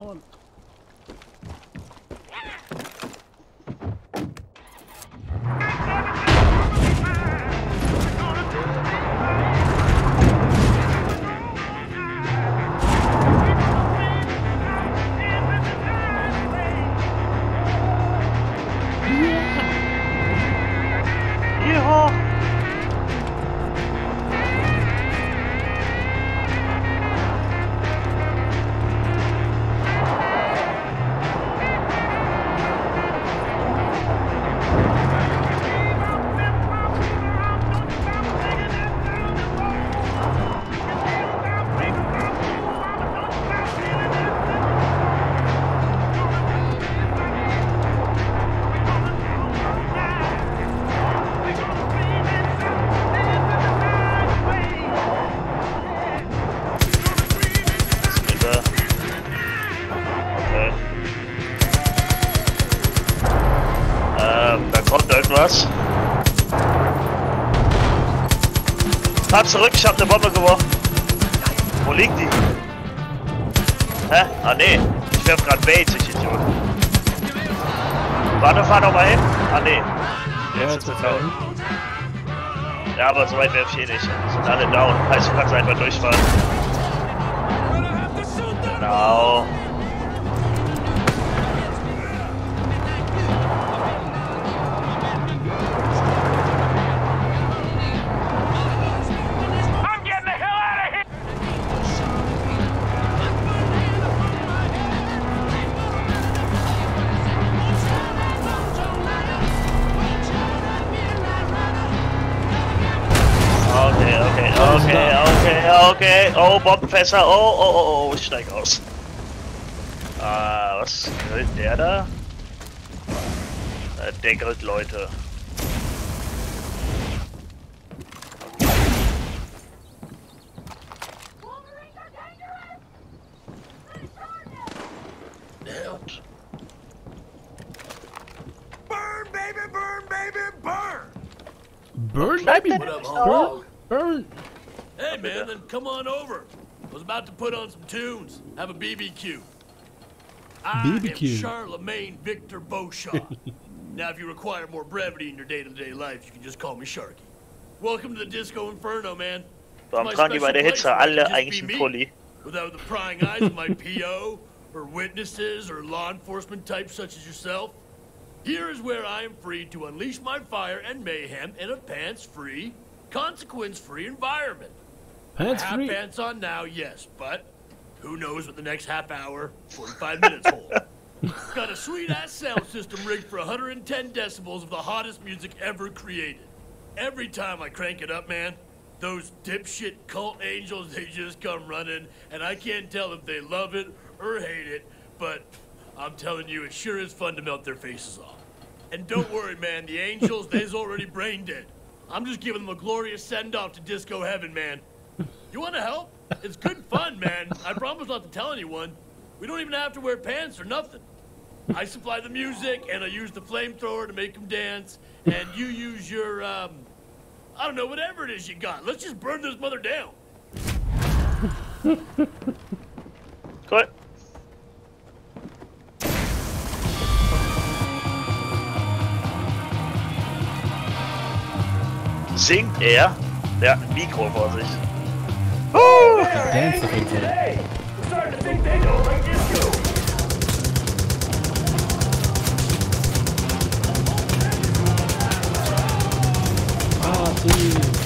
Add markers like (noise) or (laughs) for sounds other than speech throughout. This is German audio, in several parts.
on. zurück, ich hab eine Bombe geworfen. Wo liegt die? Hä? Ah nee, ich werf grad Baits, ich Idiot. Warte, fahr doch mal hin. Ah nee. ja, aber so weit werf ich eh nicht. sind alle down. Heißt, du kannst einfach durchfahren. Genau. oh, Bombenfässer, oh, oh, oh, oh, ich steig aus. Ah, was grillt der da? Der grillt Leute. Burn, baby, burn, baby, burn! Burn, baby, burn! Burn! burn. right, man, then come on over. I was about to put on some tunes, have a BBQ. BBQ. I am Charlemagne Victor Beauchamp. (laughs) now, if you require more brevity in your day-to-day -day life, you can just call me Sharky. Welcome to the Disco Inferno, man. Warum tragen die bei der the alle eigentlich einen Pulli? Without the prying eyes of my PO, or witnesses, or law enforcement types such as yourself. Here is where I am free to unleash my fire and mayhem in a pants-free, consequence-free environment. Pants half free. pants on now, yes, but who knows what the next half hour, 45 minutes hold. Got a sweet ass sound system rigged for 110 decibels of the hottest music ever created. Every time I crank it up, man, those dipshit cult angels, they just come running, and I can't tell if they love it or hate it, but I'm telling you, it sure is fun to melt their faces off. And don't worry, man, the angels, they's already brain dead. I'm just giving them a glorious send off to disco heaven, man. You want to help? It's good fun, man. I promise not to tell anyone. We don't even have to wear pants or nothing. I supply the music, and I use the flamethrower to make them dance, and you use your, um, I don't know, whatever it is you got. Let's just burn this mother down. Cut. Singt er? Der Mikro vor sich. Oh! The dance of it. Today. i starting to think like disco. Ah,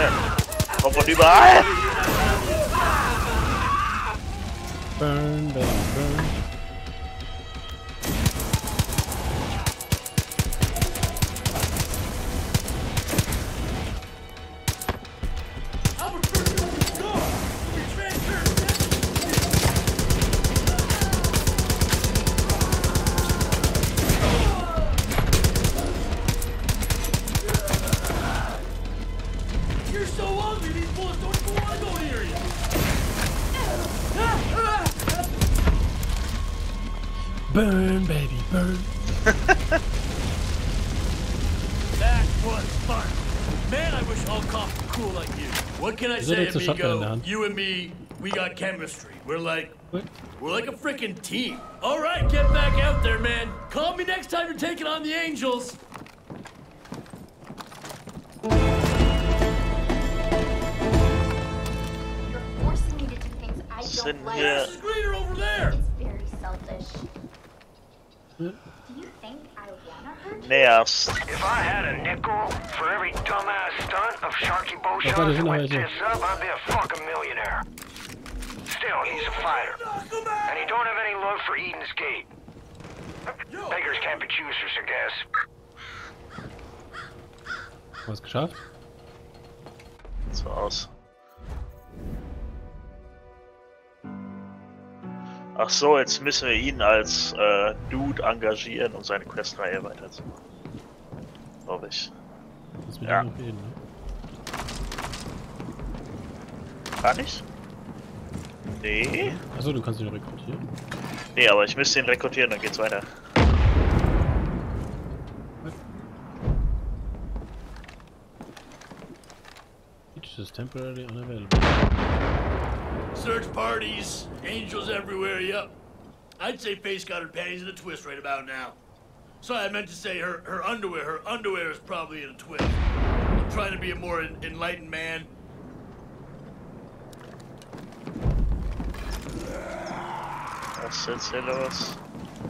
Set. Kompon Burn, burn, burn. Burn, baby, burn. (laughs) that was fun. Man, I wish all cops were cool like you. What can I Is say, amigo? You and me, we got chemistry. We're like, what? we're like a freaking team. All right, get back out there, man. Call me next time you're taking on the Angels. You're forcing me to do things I don't like. Yeah. Do you think I wanna hurt you? Yes. If I had a nickel for every dumbass stunt of Sharky Beauchamp that went this up, I'd be a fucking millionaire. Still, he's a fighter. And he don't have any love for Eden's Gate. Beggars can't be choosers, I guess. Was geschafft? Das Awesome. Ach so, jetzt müssen wir ihn als äh, Dude engagieren, um seine Questreihe weiterzumachen. Glaube ich. Das wird ja. gehen, ne? Kann ich? Nee. Achso, du kannst ihn rekrutieren. Nee, aber ich müsste ihn rekrutieren, dann geht's weiter. It is temporarily unavailable. Search parties, angels everywhere, yep. I'd say face has got her panties in a twist right about now. Sorry, I meant to say her, her underwear. Her underwear is probably in a twist. I'm trying to be a more en enlightened man. That's it, us.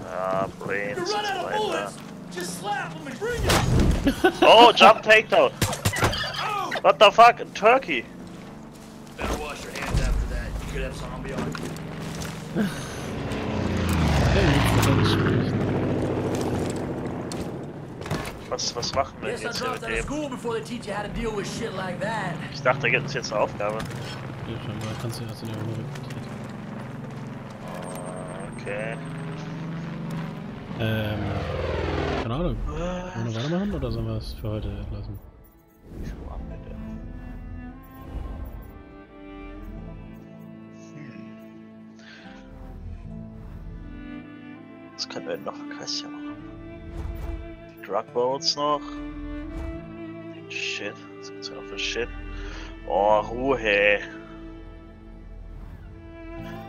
Ah, brains. You run out of bullets! Just slap him and bring him! oh, jump take (laughs) Oh. What the fuck? Turkey! get up, so I'll be on. Was, was machen wir jetzt hier mit dem? Ich dachte, er gibt uns jetzt eine Aufgabe. Ja, scheinbar kannst du das in der Runde Okay. Ähm, keine Ahnung. Wollen wir noch weitermachen oder sollen wir es für heute lassen? können wir noch für Quests hier machen? Die Drug noch. Den Shit. Was gibt's hier noch für Shit? Oh, Ruhe.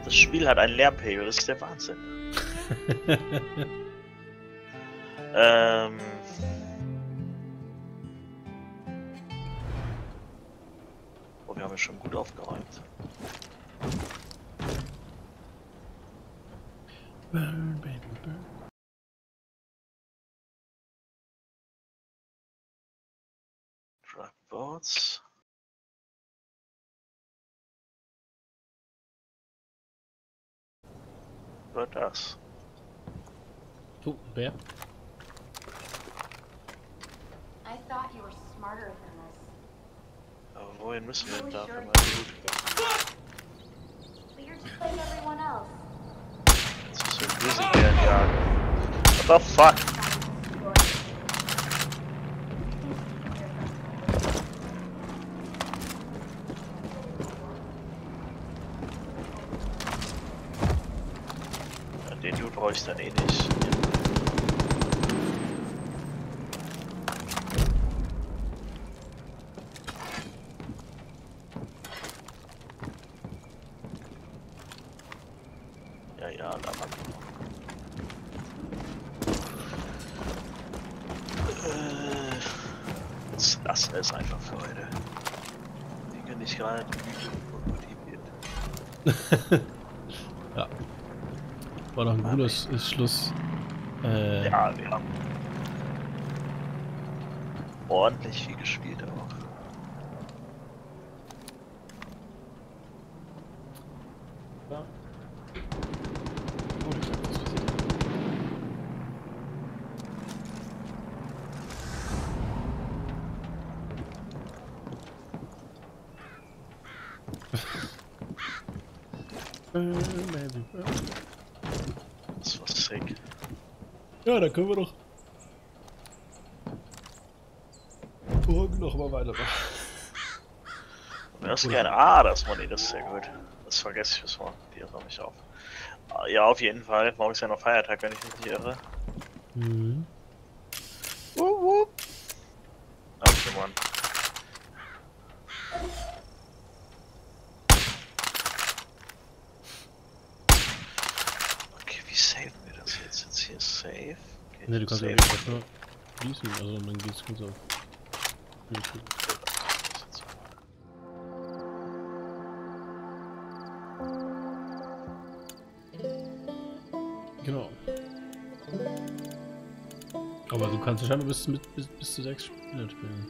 Das Spiel hat einen Lärmpegel, das ist der Wahnsinn. (laughs) ähm. Oh, wir haben ja schon gut aufgeräumt. Burn, baby, burn. Drop bots. What us? Oh bear. I thought you were smarter than Oh, boy, missing that top of my But you're just like everyone else good What the fuck? (laughs) ja. War doch ein guter Schluss. Äh, ja, wir haben ordentlich viel gespielt auch. Ja. (laughs) Das war sick. Ja, da können wir doch morgen noch mal weitermachen. Das ist gerne. Ah, das war nee, das ist sehr gut. Das vergesse ich bis morgen. Die irre mich auf. Ah, ja, auf jeden Fall. Morgen ist ja noch Feiertag, wenn ich mich nicht irre. Mhm. Wupp, wupp. wup. Mann. Ne, du kannst ja nicht erstmal schließen, also dann geht's gut auf. Genau. Aber du kannst scheinbar bis, bis, bis zu sechs Spielern spielen.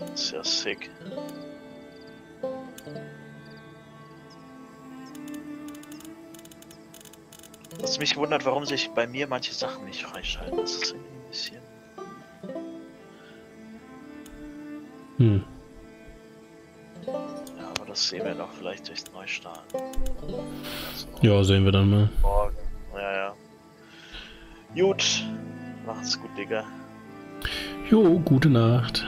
Das ist ja sick. Was mich wundert, warum sich bei mir manche Sachen nicht freischalten. Das ist irgendwie ein bisschen. Hm. Ja, aber das sehen wir noch vielleicht durchs Neustart. Also ja, sehen wir dann mal. Morgen. Ja, ja. Gut. Macht's gut, Digga. Jo, gute Nacht.